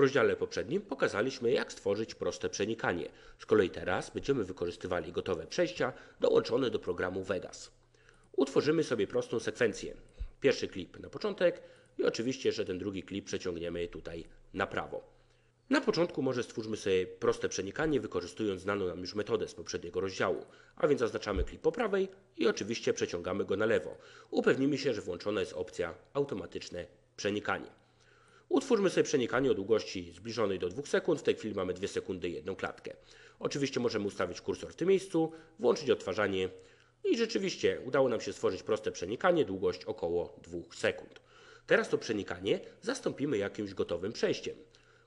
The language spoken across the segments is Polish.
rozdziale poprzednim pokazaliśmy, jak stworzyć proste przenikanie. Z kolei teraz będziemy wykorzystywali gotowe przejścia dołączone do programu Vegas. Utworzymy sobie prostą sekwencję. Pierwszy klip na początek i oczywiście, że ten drugi klip przeciągniemy tutaj na prawo. Na początku może stwórzmy sobie proste przenikanie, wykorzystując znaną nam już metodę z poprzedniego rozdziału, a więc zaznaczamy klip po prawej i oczywiście przeciągamy go na lewo. Upewnimy się, że włączona jest opcja automatyczne przenikanie. Utwórzmy sobie przenikanie o długości zbliżonej do 2 sekund. W tej chwili mamy 2 sekundy i jedną klatkę. Oczywiście możemy ustawić kursor w tym miejscu, włączyć odtwarzanie i rzeczywiście udało nam się stworzyć proste przenikanie, długość około 2 sekund. Teraz to przenikanie zastąpimy jakimś gotowym przejściem.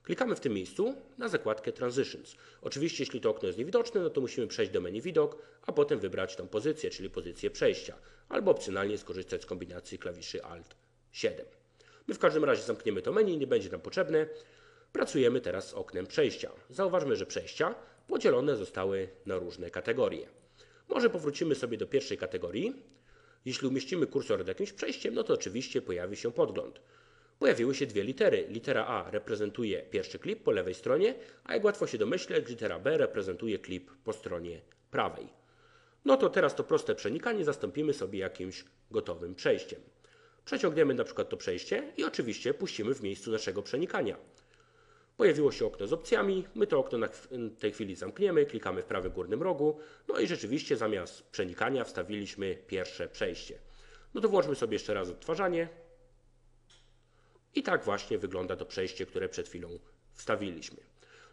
Klikamy w tym miejscu na zakładkę Transitions. Oczywiście, jeśli to okno jest niewidoczne, no to musimy przejść do menu Widok, a potem wybrać tą pozycję, czyli pozycję przejścia, albo opcjonalnie skorzystać z kombinacji klawiszy Alt 7. My w każdym razie zamkniemy to menu, nie będzie nam potrzebne. Pracujemy teraz z oknem przejścia. Zauważmy, że przejścia podzielone zostały na różne kategorie. Może powrócimy sobie do pierwszej kategorii. Jeśli umieścimy kursor nad jakimś przejściem, no to oczywiście pojawi się podgląd pojawiły się dwie litery. Litera A reprezentuje pierwszy klip po lewej stronie, a jak łatwo się domyśleć, litera B reprezentuje klip po stronie prawej. No to teraz to proste przenikanie zastąpimy sobie jakimś gotowym przejściem. Przeciągniemy na przykład to przejście i oczywiście puścimy w miejscu naszego przenikania. Pojawiło się okno z opcjami, my to okno na tej chwili zamkniemy, klikamy w prawym górnym rogu, no i rzeczywiście zamiast przenikania wstawiliśmy pierwsze przejście. No to włączmy sobie jeszcze raz odtwarzanie. I tak właśnie wygląda to przejście, które przed chwilą wstawiliśmy.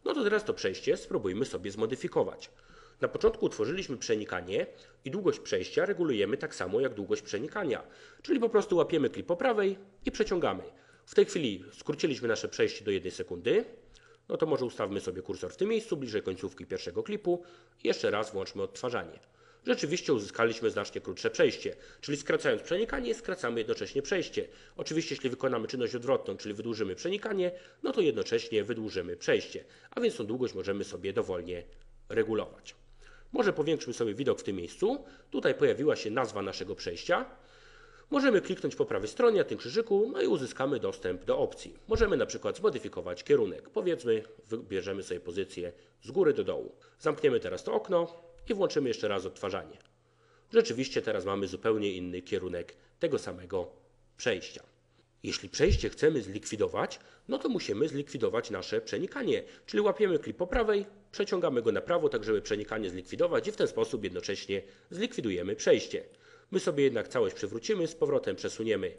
No to teraz to przejście spróbujmy sobie zmodyfikować. Na początku utworzyliśmy przenikanie i długość przejścia regulujemy tak samo jak długość przenikania, czyli po prostu łapiemy klip po prawej i przeciągamy. W tej chwili skróciliśmy nasze przejście do 1 sekundy. No to może ustawmy sobie kursor w tym miejscu, bliżej końcówki pierwszego klipu i jeszcze raz włączmy odtwarzanie rzeczywiście uzyskaliśmy znacznie krótsze przejście. Czyli skracając przenikanie, skracamy jednocześnie przejście. Oczywiście, jeśli wykonamy czynność odwrotną, czyli wydłużymy przenikanie, no to jednocześnie wydłużymy przejście. A więc tą długość możemy sobie dowolnie regulować. Może powiększmy sobie widok w tym miejscu. Tutaj pojawiła się nazwa naszego przejścia. Możemy kliknąć po prawej stronie na tym krzyżyku, no i uzyskamy dostęp do opcji. Możemy na przykład zmodyfikować kierunek. Powiedzmy, wybierzemy sobie pozycję z góry do dołu. Zamkniemy teraz to okno i włączymy jeszcze raz odtwarzanie. Rzeczywiście teraz mamy zupełnie inny kierunek tego samego przejścia. Jeśli przejście chcemy zlikwidować, no to musimy zlikwidować nasze przenikanie, czyli łapiemy klip po prawej, przeciągamy go na prawo, tak żeby przenikanie zlikwidować i w ten sposób jednocześnie zlikwidujemy przejście. My sobie jednak całość przywrócimy, z powrotem przesuniemy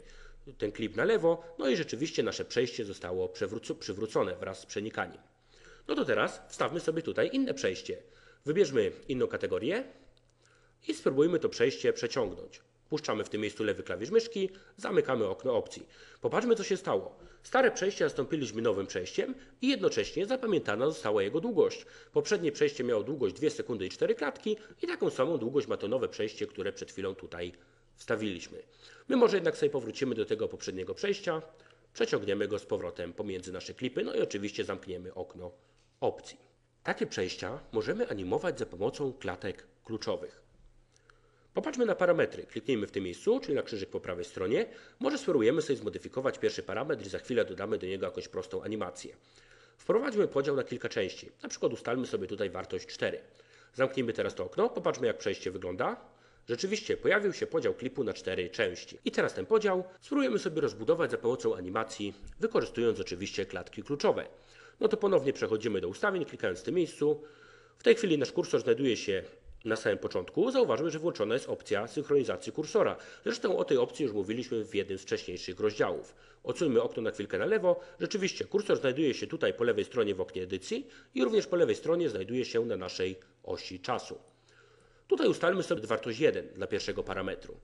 ten klip na lewo, no i rzeczywiście nasze przejście zostało przywrócone wraz z przenikaniem. No to teraz wstawmy sobie tutaj inne przejście. Wybierzmy inną kategorię i spróbujmy to przejście przeciągnąć. Puszczamy w tym miejscu lewy klawisz myszki, zamykamy okno opcji. Popatrzmy, co się stało. Stare przejście zastąpiliśmy nowym przejściem i jednocześnie zapamiętana została jego długość. Poprzednie przejście miało długość 2 sekundy i 4 klatki i taką samą długość ma to nowe przejście, które przed chwilą tutaj wstawiliśmy. My może jednak sobie powrócimy do tego poprzedniego przejścia, przeciągniemy go z powrotem pomiędzy nasze klipy, no i oczywiście zamkniemy okno opcji. Takie przejścia możemy animować za pomocą klatek kluczowych. Popatrzmy na parametry. Kliknijmy w tym miejscu, czyli na krzyżyk po prawej stronie. Może spróbujemy sobie zmodyfikować pierwszy parametr i za chwilę dodamy do niego jakąś prostą animację. Wprowadźmy podział na kilka części. Na przykład ustalmy sobie tutaj wartość 4. Zamknijmy teraz to okno, popatrzmy jak przejście wygląda. Rzeczywiście pojawił się podział klipu na cztery części. I teraz ten podział spróbujemy sobie rozbudować za pomocą animacji, wykorzystując oczywiście klatki kluczowe. No to ponownie przechodzimy do ustawień, klikając w tym miejscu. W tej chwili nasz kursor znajduje się na samym początku. Zauważmy, że włączona jest opcja synchronizacji kursora. Zresztą o tej opcji już mówiliśmy w jednym z wcześniejszych rozdziałów. Odsuńmy okno na chwilkę na lewo. Rzeczywiście kursor znajduje się tutaj po lewej stronie w oknie edycji i również po lewej stronie znajduje się na naszej osi czasu. Tutaj ustalmy sobie wartość 1 dla pierwszego parametru.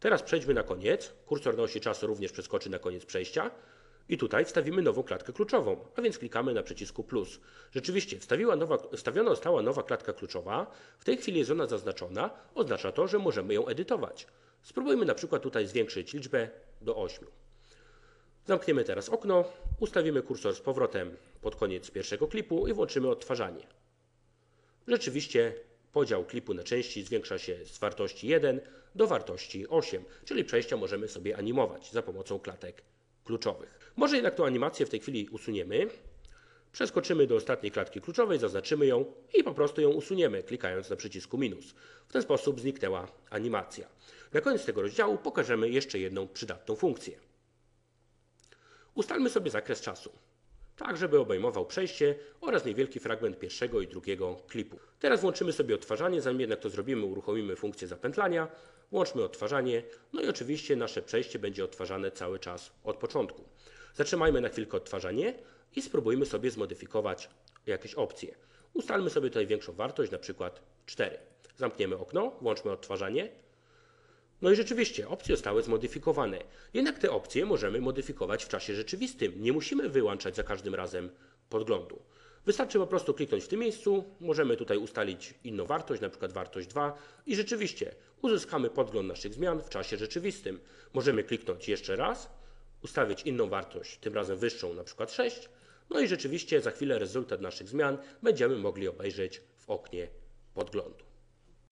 Teraz przejdźmy na koniec. Kursor na osi czasu również przeskoczy na koniec przejścia. I tutaj wstawimy nową klatkę kluczową, a więc klikamy na przycisku plus. Rzeczywiście wstawiła nowa, wstawiona została nowa klatka kluczowa. W tej chwili jest ona zaznaczona. Oznacza to, że możemy ją edytować. Spróbujmy na przykład tutaj zwiększyć liczbę do 8. Zamkniemy teraz okno, ustawimy kursor z powrotem pod koniec pierwszego klipu i włączymy odtwarzanie. Rzeczywiście podział klipu na części zwiększa się z wartości 1 do wartości 8, czyli przejścia możemy sobie animować za pomocą klatek kluczowych. Może jednak tą animację w tej chwili usuniemy. Przeskoczymy do ostatniej klatki kluczowej, zaznaczymy ją i po prostu ją usuniemy, klikając na przycisku minus. W ten sposób zniknęła animacja. Na koniec tego rozdziału pokażemy jeszcze jedną przydatną funkcję. Ustalmy sobie zakres czasu, tak żeby obejmował przejście oraz niewielki fragment pierwszego i drugiego klipu. Teraz włączymy sobie odtwarzanie, zanim jednak to zrobimy, uruchomimy funkcję zapętlania, włączmy odtwarzanie, no i oczywiście nasze przejście będzie odtwarzane cały czas od początku. Zatrzymajmy na chwilkę odtwarzanie i spróbujmy sobie zmodyfikować jakieś opcje. Ustalmy sobie tutaj większą wartość, na przykład 4. Zamkniemy okno, włączmy odtwarzanie. No i rzeczywiście, opcje zostały zmodyfikowane. Jednak te opcje możemy modyfikować w czasie rzeczywistym. Nie musimy wyłączać za każdym razem podglądu. Wystarczy po prostu kliknąć w tym miejscu, możemy tutaj ustalić inną wartość, na przykład wartość 2 i rzeczywiście uzyskamy podgląd naszych zmian w czasie rzeczywistym. Możemy kliknąć jeszcze raz, ustawić inną wartość, tym razem wyższą, na przykład 6, no i rzeczywiście za chwilę rezultat naszych zmian będziemy mogli obejrzeć w oknie podglądu.